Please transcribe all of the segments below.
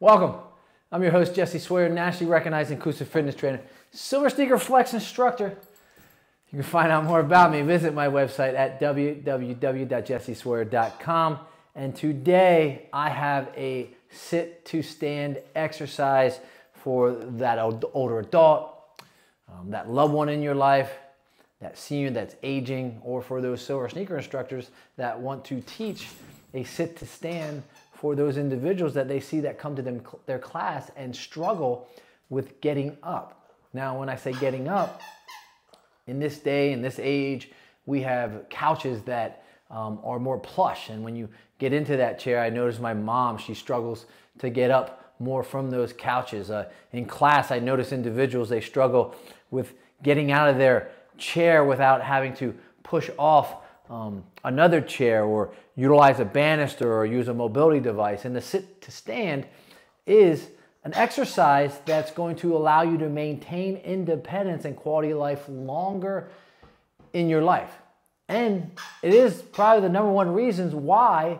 Welcome. I'm your host, Jesse Swoyer, nationally recognized inclusive fitness trainer, Silver Sneaker Flex instructor. You can find out more about me. Visit my website at www.jesseswoyer.com. And today I have a sit to stand exercise for that older adult, um, that loved one in your life, that senior that's aging, or for those silver sneaker instructors that want to teach a sit to stand for those individuals that they see that come to them their class and struggle with getting up. Now, when I say getting up, in this day, in this age, we have couches that um, are more plush. And when you get into that chair, I notice my mom, she struggles to get up more from those couches. Uh, in class, I notice individuals, they struggle with getting out of their chair without having to push off um, another chair or utilize a banister or use a mobility device. And the sit to stand is an exercise that's going to allow you to maintain independence and quality of life longer in your life. And it is probably the number one reasons why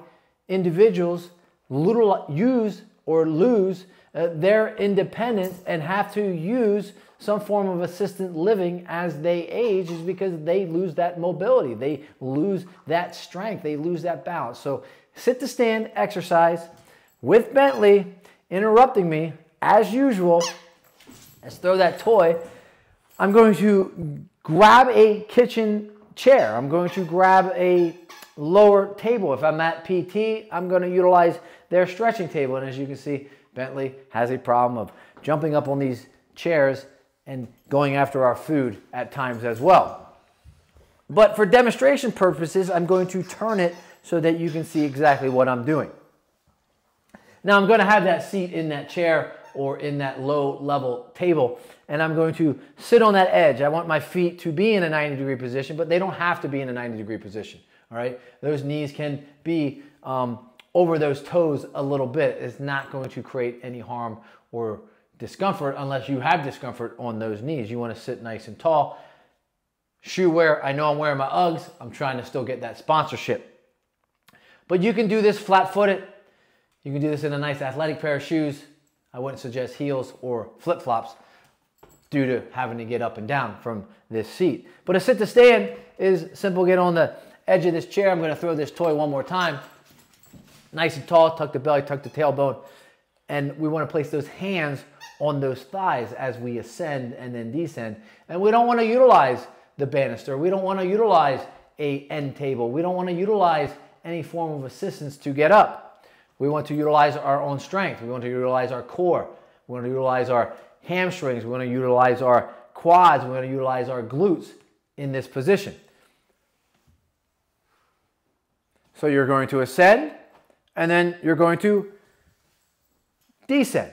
individuals use or lose uh, their independence and have to use some form of assisted living as they age is because they lose that mobility. They lose that strength. They lose that balance. So sit to stand exercise with Bentley interrupting me as usual. Let's throw that toy. I'm going to grab a kitchen chair. I'm going to grab a lower table. If I'm at PT, I'm going to utilize their stretching table. And as you can see, Bentley has a problem of jumping up on these chairs and going after our food at times as well. But for demonstration purposes, I'm going to turn it so that you can see exactly what I'm doing. Now I'm going to have that seat in that chair or in that low level table and I'm going to sit on that edge. I want my feet to be in a 90 degree position, but they don't have to be in a 90 degree position. All right, those knees can be um, over those toes a little bit. is not going to create any harm or discomfort unless you have discomfort on those knees. You want to sit nice and tall. Shoe wear, I know I'm wearing my Uggs. I'm trying to still get that sponsorship. But you can do this flat footed. You can do this in a nice athletic pair of shoes. I wouldn't suggest heels or flip flops due to having to get up and down from this seat. But a sit to stand is simple. Get on the edge of this chair. I'm going to throw this toy one more time. Nice and tall, tuck the belly, tuck the tailbone. And we want to place those hands on those thighs as we ascend and then descend. And we don't want to utilize the banister. We don't want to utilize a end table. We don't want to utilize any form of assistance to get up. We want to utilize our own strength. We want to utilize our core. We want to utilize our hamstrings. We want to utilize our quads. We want to utilize our glutes in this position. So you're going to ascend and then you're going to descend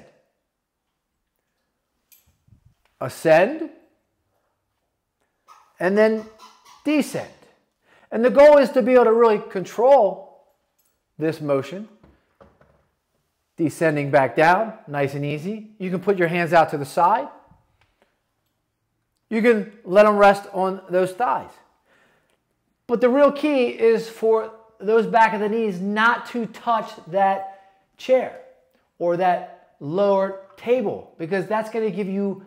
ascend, and then descend. And the goal is to be able to really control this motion. Descending back down, nice and easy. You can put your hands out to the side. You can let them rest on those thighs. But the real key is for those back of the knees not to touch that chair or that lower table because that's going to give you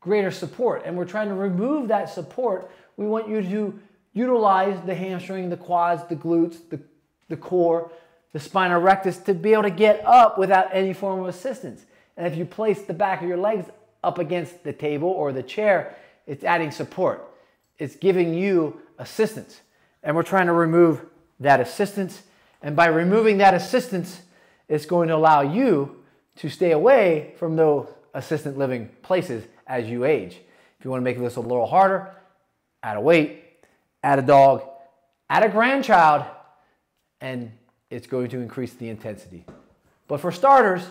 greater support. And we're trying to remove that support. We want you to utilize the hamstring, the quads, the glutes, the, the core, the spina rectus to be able to get up without any form of assistance. And if you place the back of your legs up against the table or the chair, it's adding support. It's giving you assistance. And we're trying to remove that assistance. And by removing that assistance, it's going to allow you to stay away from those assistant living places as you age. If you want to make this a little harder, add a weight, add a dog, add a grandchild, and it's going to increase the intensity. But for starters,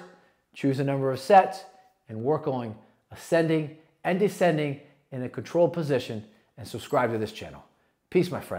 choose a number of sets and work on ascending and descending in a controlled position and subscribe to this channel. Peace, my friend.